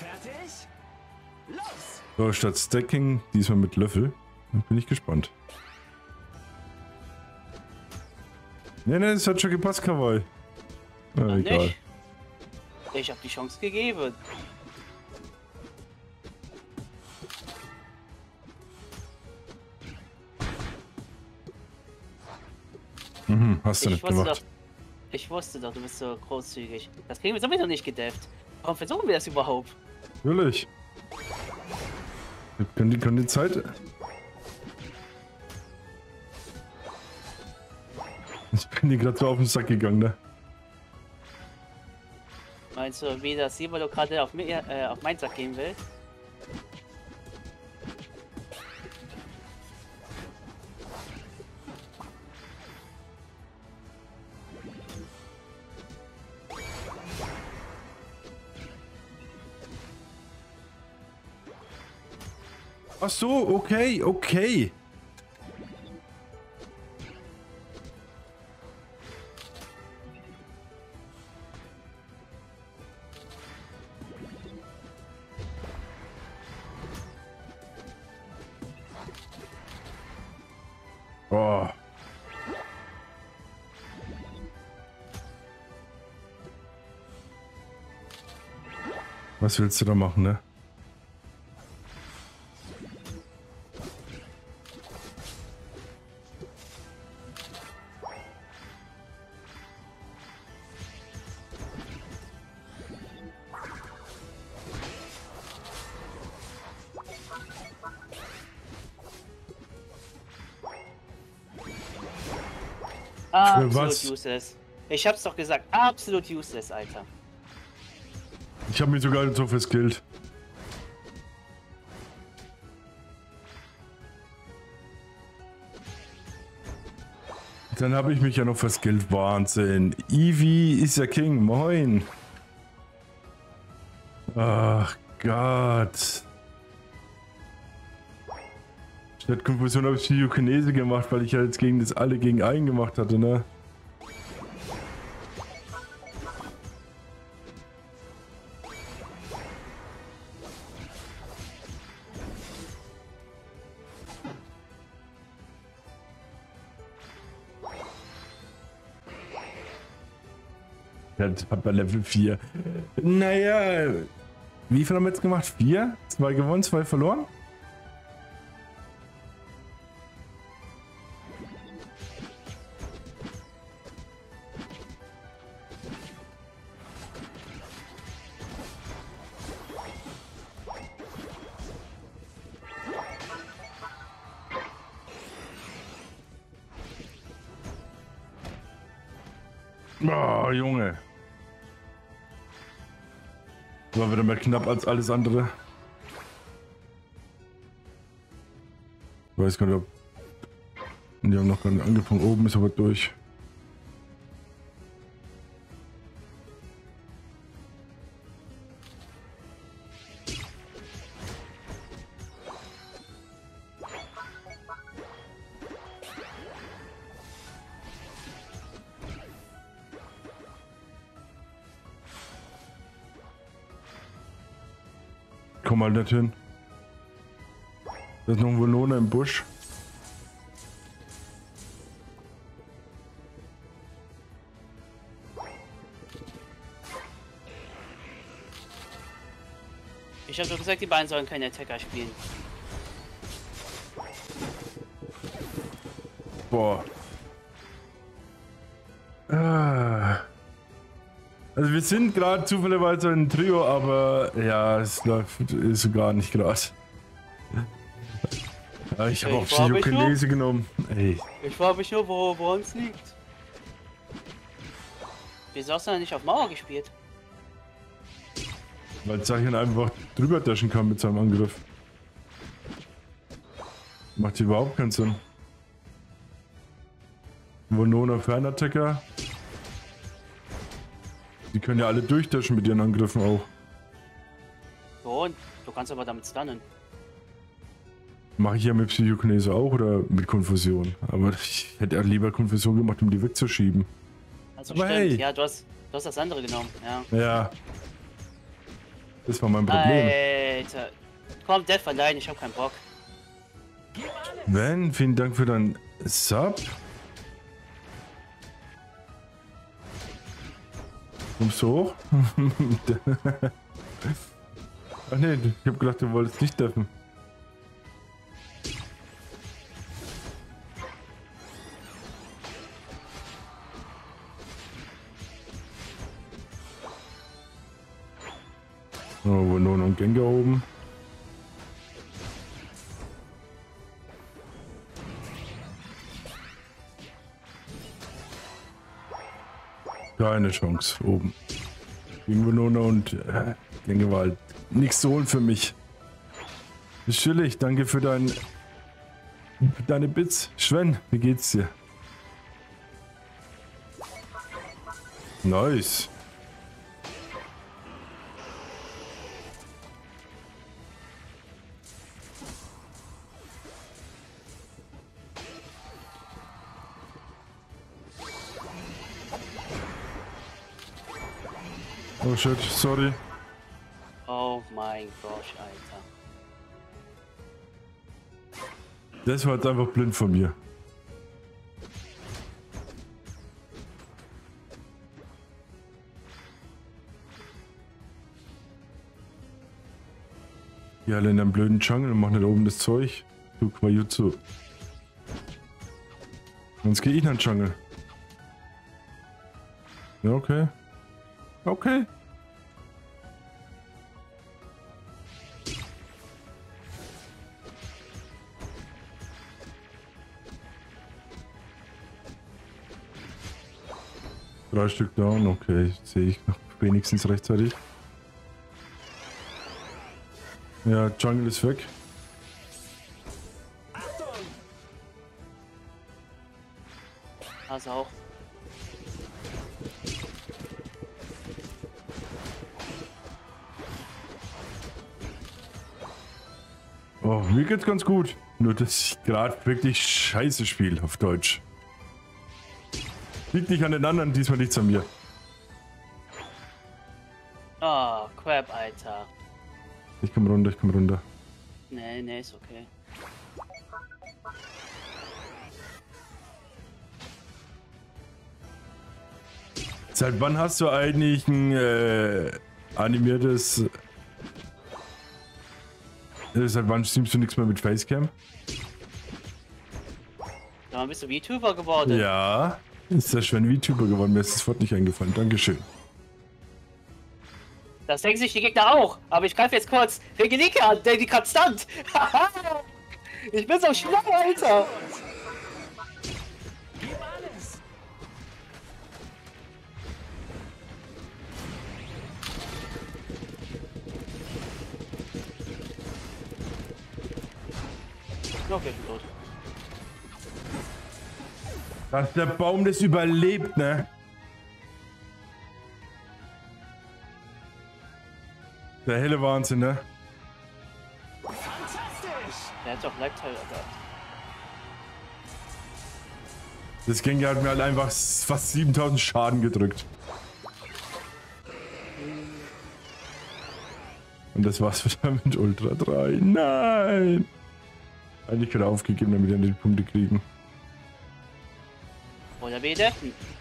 Fertig? Los! So, statt Stacking diesmal mit Löffel. Bin ich gespannt. Ne, ne, es hat schon gepasst, Kawaii. Na, egal. nicht. Ich habe die Chance gegeben. Mhm, hast du Ich nicht wusste, doch, gemacht. ich wusste doch, du bist so großzügig. Das kriegen wir sowieso nicht gedefft. Warum versuchen wir das überhaupt? Natürlich. Wir können die, können die Zeit. Ich bin dir gerade so auf den Sack gegangen, ne? Meinst du, wie das Silberlo gerade auf, mir, äh, auf meinen Sack gehen will? Ach so, okay, okay. Oh. Was willst du da machen, ne? Absolut was? useless. Ich hab's doch gesagt, absolut useless, Alter. Ich habe mich sogar nicht so verskillt. Dann habe ich mich ja noch verskillt. Wahnsinn. Eevee ist der King. Moin. Ach Gott. Statt Konfusion habe ich Psychokinese gemacht, weil ich ja jetzt gegen das alle gegen einen gemacht hatte, ne? Hat bei Level 4. Naja, wie viel haben wir jetzt gemacht? Vier? Zwei gewonnen, zwei verloren? Oh, Junge. War wieder mehr knapp als alles andere. Ich weiß gar nicht, ob... Die haben noch gar nicht angefangen. Oben ist aber durch. Komm mal nicht hin. Da ist noch ein Vonona im Busch. Ich habe doch gesagt, die beiden sollen keine Attacker spielen. Boah. Also wir sind gerade zufälligerweise ein Trio, aber ja, es läuft ist gar nicht gerade. Ich habe auch Psychokinese genommen. Ey, Ich frage mich nur, wo, woran es liegt. Wieso hast du denn nicht auf Mauer gespielt? weil Zeichen einfach drüber dashen kann mit seinem Angriff. Macht überhaupt keinen Sinn. Vonona Fernattacker. Die können ja alle durchdaschen mit ihren Angriffen auch. So, und du kannst aber damit stunnen. Mache ich ja mit Psychokinese auch oder mit Konfusion. Aber ich hätte ja lieber Konfusion gemacht, um die wegzuschieben. Also Aber stimmt, hey. ja, du hast, du hast das andere genommen, ja. Ja. Das war mein Problem. Alter. Komm, Death allein, ich hab keinen Bock. Wenn, vielen Dank für dein Sub. Kommst du hoch? Ach nee, ich hab gedacht, du wolltest nicht treffen. Oh, wo nur noch ein Gengar oben. Keine Chance oben. Gegen Venona und äh, Gänge war halt nichts zu holen für mich. Chillig, danke für dein, für deine Bits. Sven, wie geht's dir? Nice. Oh shit, sorry. Oh mein Gott, Alter. Das war jetzt einfach blind von mir. Die alle in einem blöden Jungle und machen da oben das Zeug. Du Quajutsu. Sonst gehe ich in den Jungle. Ja, okay. Okay. Drei Stück down, okay, sehe ich noch wenigstens rechtzeitig. Ja, Jungle ist weg. Also auch. Oh, mir geht's ganz gut. Nur, dass ich gerade wirklich scheiße spiele auf Deutsch. Liegt nicht an den anderen, diesmal nichts an mir. Oh, Crap, Alter. Ich komm runter, ich komm runter. Nee, nee, ist okay. Seit wann hast du eigentlich ein äh, animiertes... Äh, seit wann streamst du nichts mehr mit Facecam? Dann bist du YouTuber geworden. Ja. Ist der Schwen VTuber geworden, mir ist das Wort nicht eingefallen. Dankeschön. Das denken sich die Gegner auch. Aber ich greife jetzt kurz Regelike an, der die konstant. ich bin so schlau, Alter. Okay, tot. Dass der Baum das überlebt, ne? Der helle Wahnsinn, ne? Fantastisch! Der hat doch Lifetime gehabt. Das Gengar hat mir halt einfach fast 7000 Schaden gedrückt. Und das war's wieder mit Ultra 3. Nein! Eigentlich gerade aufgegeben, damit wir die Punkte kriegen. Oder bitte? Fantastisch!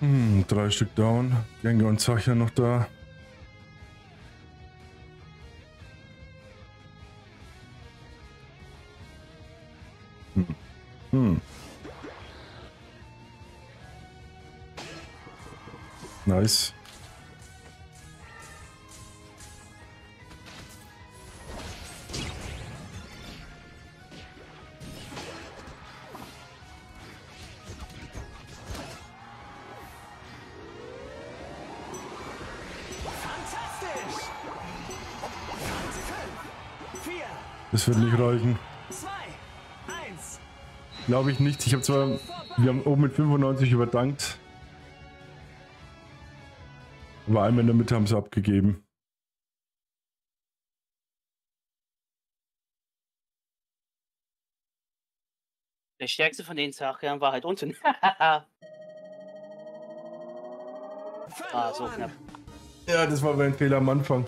Hm, drei Stück down. Gengar und Zacher noch da. Hm. Hm. Nice. Das wird nicht reichen. Glaube ich nicht. Ich habe zwar, wir haben oben mit 95 überdankt. Aber einmal in der Mitte haben sie abgegeben. Der stärkste von den Zachern war halt unten. ah, so knapp. Ja, das war mein Fehler am Anfang.